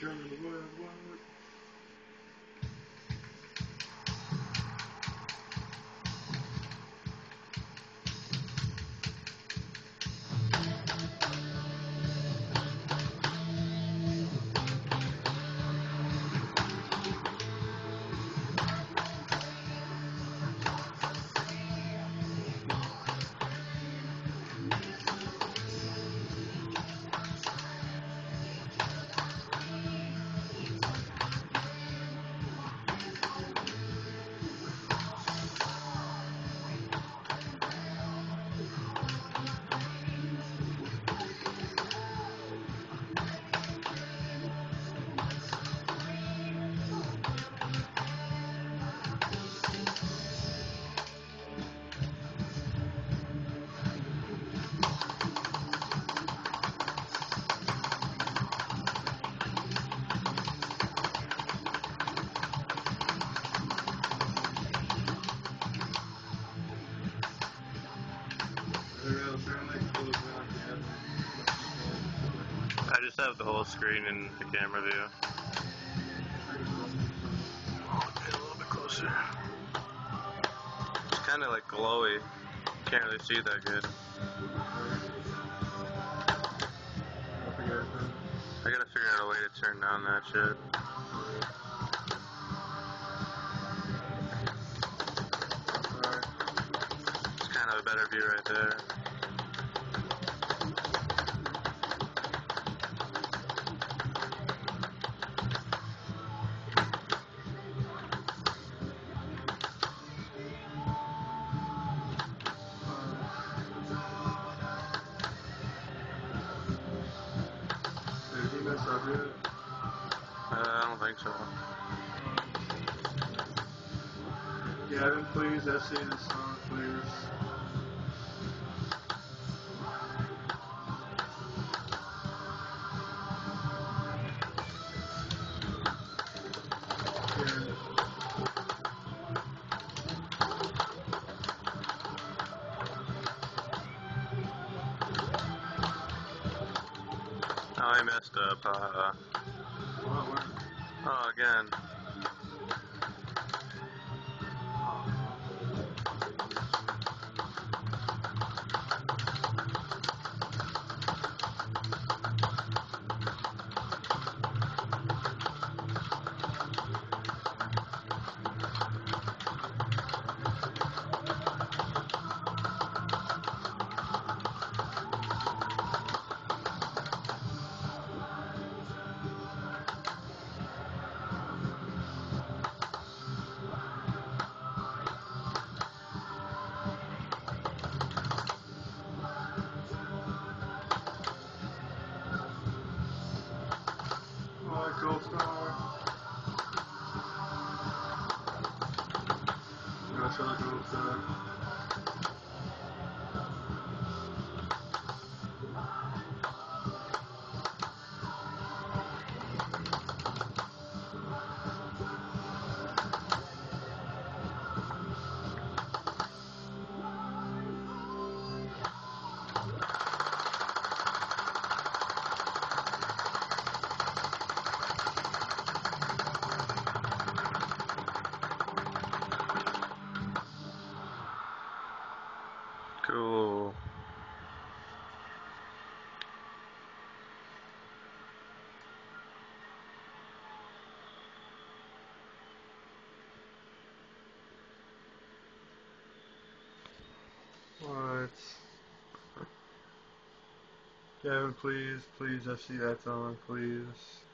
German, I just have the whole screen in the camera view. Get a little bit closer. It's kind of like glowy. Can't really see that good. I gotta figure out a way to turn down that shit. It's kind of a better view right there. So. Gavin, please, essay this song, please. I messed up. Uh? Oh, again. Cool. What? Gavin, please, please, I see that song, please.